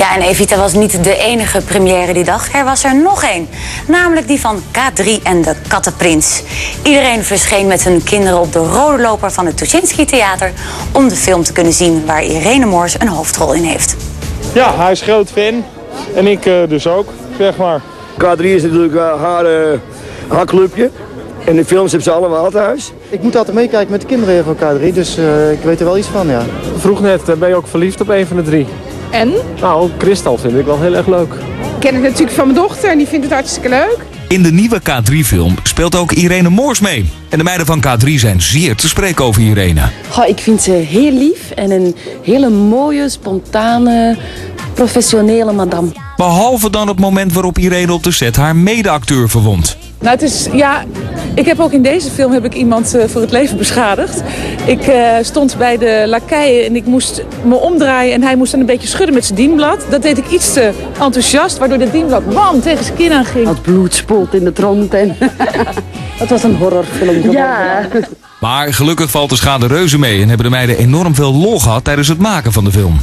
Ja, en Evita was niet de enige première die dag. Er was er nog één. Namelijk die van K3 en de Kattenprins. Iedereen verscheen met hun kinderen op de rode loper van het Tuschinski Theater... om de film te kunnen zien waar Irene Moors een hoofdrol in heeft. Ja, hij is groot fan. En ik eh, dus ook, zeg maar. K3 is natuurlijk eh, haar, eh, haar clubje. En de films hebben ze allemaal thuis. Ik moet altijd meekijken met de kinderen van K3, dus eh, ik weet er wel iets van, ja. Vroeg net, ben je ook verliefd op een van de drie? En? Nou, Kristal vind ik wel heel erg leuk. Ik ken het natuurlijk van mijn dochter en die vindt het hartstikke leuk. In de nieuwe K3-film speelt ook Irene Moors mee. En de meiden van K3 zijn zeer te spreken over Irene. Goh, ik vind ze heel lief en een hele mooie, spontane, professionele madame. Behalve dan het moment waarop Irene op de set haar medeacteur verwond. Nou, het is, ja, ik heb ook in deze film heb ik iemand eh, voor het leven beschadigd. Ik eh, stond bij de lakeien en ik moest me omdraaien en hij moest dan een beetje schudden met zijn dienblad. Dat deed ik iets te enthousiast, waardoor dat dienblad bam tegen zijn kin aanging. Het bloed spoelt in het rond en... Het was een horrorfilm. Ja. Maar gelukkig valt de schade reuze mee en hebben de meiden enorm veel lol gehad tijdens het maken van de film.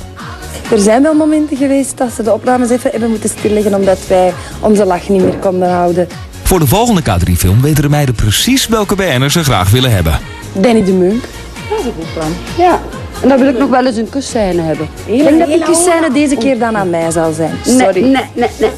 Er zijn wel momenten geweest dat ze de opnames even hebben moeten stilleggen omdat wij onze lach niet meer konden houden. Voor de volgende K3-film weten de meiden precies welke BN'ers ze graag willen hebben. Danny de Munk. Dat is een goed plan. Ja. En dan wil ik nog wel eens een kusscène hebben. Ik denk dat die kusscène deze keer dan aan mij zal zijn. Sorry. Nee, nee, nee.